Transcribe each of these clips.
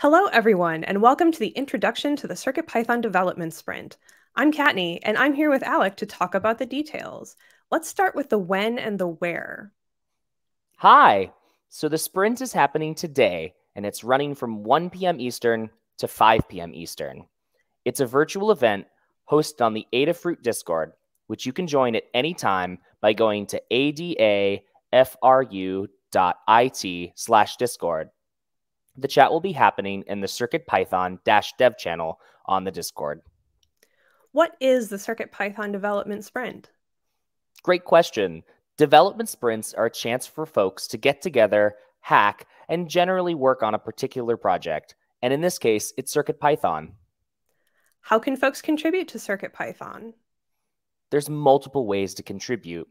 Hello, everyone, and welcome to the introduction to the CircuitPython development sprint. I'm Kattni, and I'm here with Alec to talk about the details. Let's start with the when and the where. Hi. So the sprint is happening today, and it's running from 1 p.m. Eastern to 5 p.m. Eastern. It's a virtual event hosted on the Adafruit Discord, which you can join at any time by going to adafru.it slash discord. The chat will be happening in the CircuitPython dev channel on the Discord. What is the CircuitPython development sprint? Great question. Development sprints are a chance for folks to get together, hack, and generally work on a particular project. And in this case, it's CircuitPython. How can folks contribute to CircuitPython? There's multiple ways to contribute.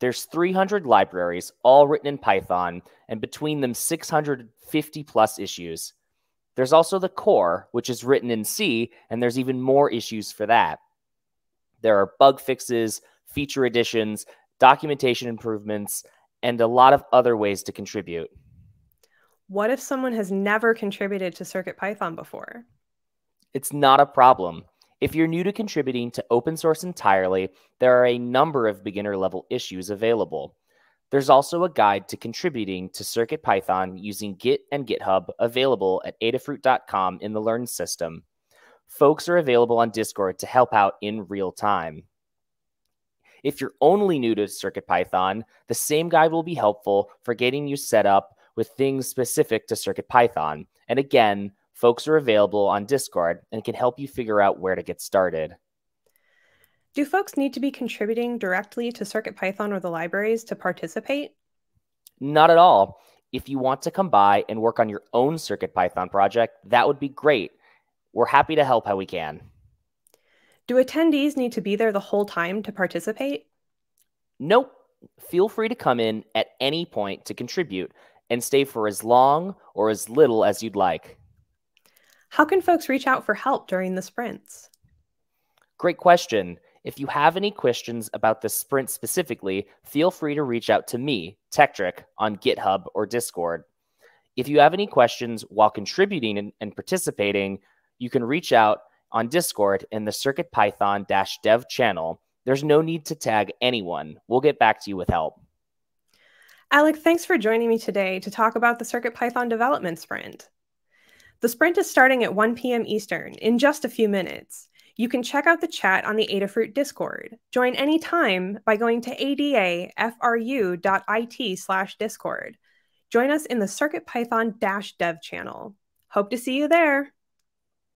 There's 300 libraries, all written in Python, and between them 650 plus issues. There's also the core, which is written in C, and there's even more issues for that. There are bug fixes, feature additions, documentation improvements, and a lot of other ways to contribute. What if someone has never contributed to CircuitPython before? It's not a problem. If you're new to contributing to open source entirely, there are a number of beginner level issues available. There's also a guide to contributing to CircuitPython using Git and GitHub available at adafruit.com in the Learn system. Folks are available on Discord to help out in real time. If you're only new to CircuitPython, the same guide will be helpful for getting you set up with things specific to CircuitPython. And again, Folks are available on Discord and can help you figure out where to get started. Do folks need to be contributing directly to CircuitPython or the libraries to participate? Not at all. If you want to come by and work on your own CircuitPython project, that would be great. We're happy to help how we can. Do attendees need to be there the whole time to participate? Nope. Feel free to come in at any point to contribute and stay for as long or as little as you'd like. How can folks reach out for help during the sprints? Great question. If you have any questions about the sprint specifically, feel free to reach out to me, Tekktrik, on GitHub or Discord. If you have any questions while contributing and, and participating, you can reach out on Discord in the CircuitPython dev channel. There's no need to tag anyone. We'll get back to you with help. Alec, thanks for joining me today to talk about the CircuitPython development sprint. The sprint is starting at 1 p.m. Eastern in just a few minutes. You can check out the chat on the Adafruit Discord. Join anytime by going to adafru.it slash discord. Join us in the CircuitPython dev channel. Hope to see you there.